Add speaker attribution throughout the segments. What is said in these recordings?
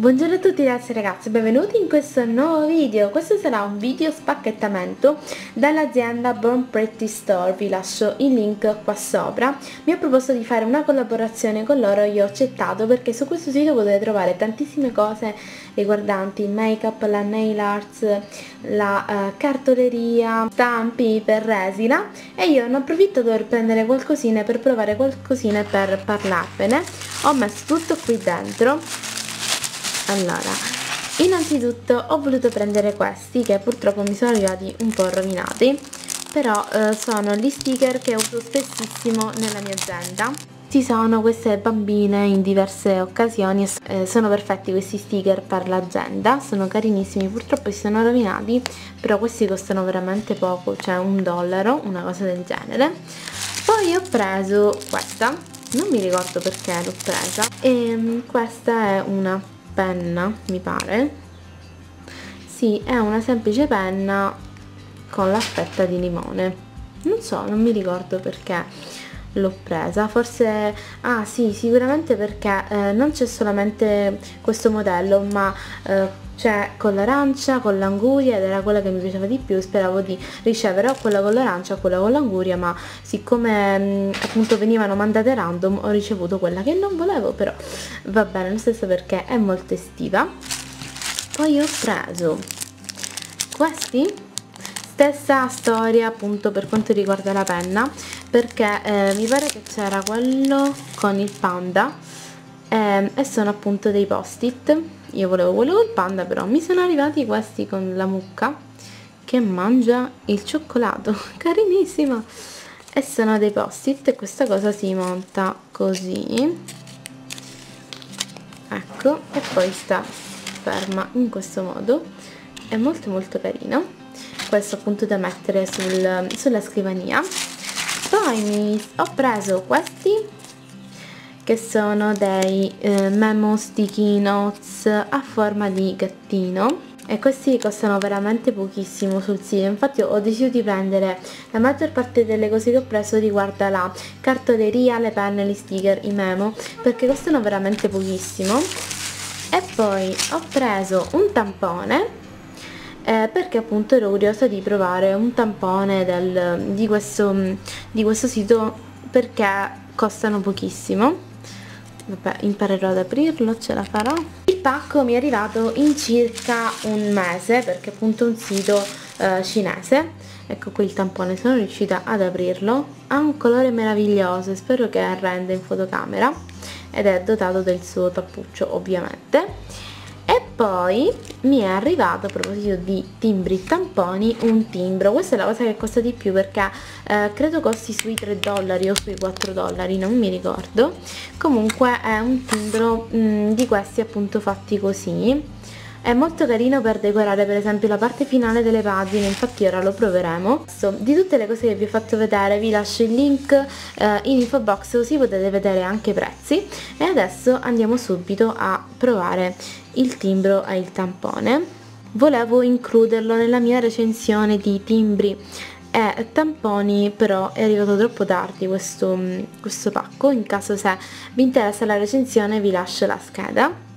Speaker 1: Buongiorno a tutti ragazzi e ragazze, benvenuti in questo nuovo video. Questo sarà un video spacchettamento dall'azienda Born Pretty Store, vi lascio il link qua sopra. Mi ha proposto di fare una collaborazione con loro, io ho accettato perché su questo sito potete trovare tantissime cose riguardanti il make up, la nail arts, la uh, cartoleria, stampi per resina e io ne ho approfittato per prendere qualcosina, per provare qualcosina per parlarvene. Ho messo tutto qui dentro allora innanzitutto ho voluto prendere questi che purtroppo mi sono arrivati un po' rovinati però eh, sono gli sticker che uso spessissimo nella mia azienda. Ci sono queste bambine in diverse occasioni eh, sono perfetti questi sticker per l'agenda sono carinissimi purtroppo si sono rovinati però questi costano veramente poco cioè un dollaro una cosa del genere. Poi ho preso questa non mi ricordo perché l'ho presa e ehm, questa è una penna mi pare. Sì è una semplice penna con l'affetta di limone. Non so non mi ricordo perché l'ho presa. Forse ah sì sicuramente perché eh, non c'è solamente questo modello ma eh, c'è con l'arancia, con l'anguria ed era quella che mi piaceva di più, speravo di ricevere o quella con l'arancia o quella con l'anguria, ma siccome mh, mm, appunto venivano mandate random ho ricevuto quella che non volevo, però va bene lo stesso perché è molto estiva. Poi ho preso questi, stessa storia appunto per quanto riguarda la penna, perché eh, mi pare che c'era quello con il panda eh, e sono appunto dei post-it. Io volevo quello col panda però mi sono arrivati questi con la mucca che mangia il cioccolato. Carinissima! E sono dei post-it e questa cosa si monta così. Ecco e poi sta ferma in questo modo. È molto molto carino questo appunto da mettere sul, sulla scrivania. Poi mi ho preso questi che sono dei eh, memo sticky notes a forma di gattino. E questi costano veramente pochissimo sul sito. Infatti ho deciso di prendere la maggior parte delle cose che ho preso riguarda la cartoleria, le penne, gli sticker, i memo perché costano veramente pochissimo. E poi ho preso un tampone eh, perché appunto ero curiosa di provare un tampone del, di, questo, di questo sito perché costano pochissimo. Vabbè imparerò ad aprirlo ce la farò. Il pacco mi è arrivato in circa un mese perché appunto è un sito eh, cinese. Ecco qui il tampone sono riuscita ad aprirlo. Ha un colore meraviglioso spero che renda in fotocamera ed è dotato del suo tappuccio ovviamente poi mi è arrivato a proposito di timbri tamponi un timbro. Questa è la cosa che costa di più perché eh, credo costi sui 3 dollari o sui 4 dollari non mi ricordo. Comunque è un timbro mh, di questi appunto fatti così è molto carino per decorare per esempio la parte finale delle pagine, infatti ora lo proveremo. Di tutte le cose che vi ho fatto vedere vi lascio il link eh, in info box così potete vedere anche i prezzi. E adesso andiamo subito a provare il timbro e il tampone. Volevo includerlo nella mia recensione di timbri e tamponi però è arrivato troppo tardi questo, questo pacco in caso se vi interessa la recensione vi lascio la scheda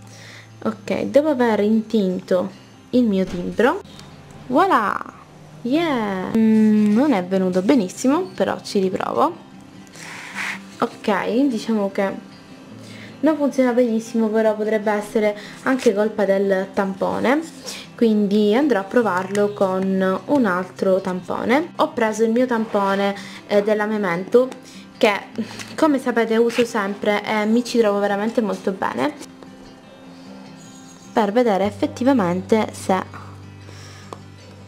Speaker 1: ok dopo aver intinto il mio timbro voilà! Yeah! Mm, non è venuto benissimo però ci riprovo. Ok diciamo che non funziona benissimo però potrebbe essere anche colpa del tampone. Quindi andrò a provarlo con un altro tampone. Ho preso il mio tampone eh, della Memento che come sapete uso sempre e mi ci trovo veramente molto bene per vedere effettivamente se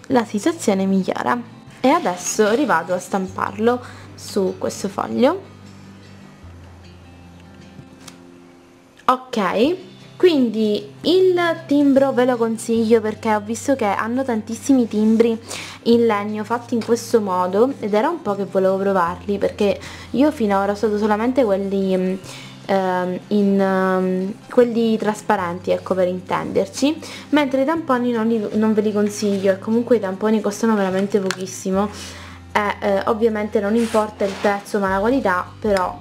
Speaker 1: la situazione migliora. E adesso rivado a stamparlo su questo foglio. Ok quindi il timbro ve lo consiglio perché ho visto che hanno tantissimi timbri in legno fatti in questo modo ed era un po' che volevo provarli perché io finora ho usato solamente quelli ehm, in um, quelli trasparenti ecco per intenderci mentre i tamponi non, li, non ve li consiglio e comunque i tamponi costano veramente pochissimo e eh, ovviamente non importa il prezzo ma la qualità però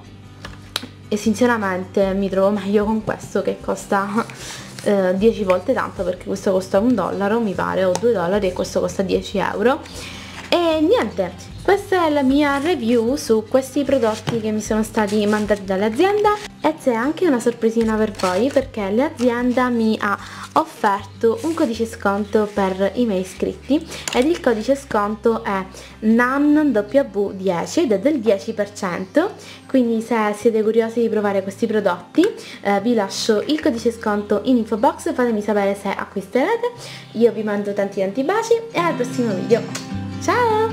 Speaker 1: e sinceramente mi trovo meglio con questo che costa eh, 10 volte tanto perché questo costa un dollaro mi pare o 2 dollari e questo costa 10 euro e niente questa è la mia review su questi prodotti che mi sono stati mandati dall'azienda e c'è anche una sorpresina per voi perché l'azienda mi ha offerto un codice sconto per i miei iscritti ed il codice sconto è NANWV10 ed è del 10% quindi se siete curiosi di provare questi prodotti eh, vi lascio il codice sconto in info box fatemi sapere se acquisterete. Io vi mando tanti tanti baci e al prossimo video ciao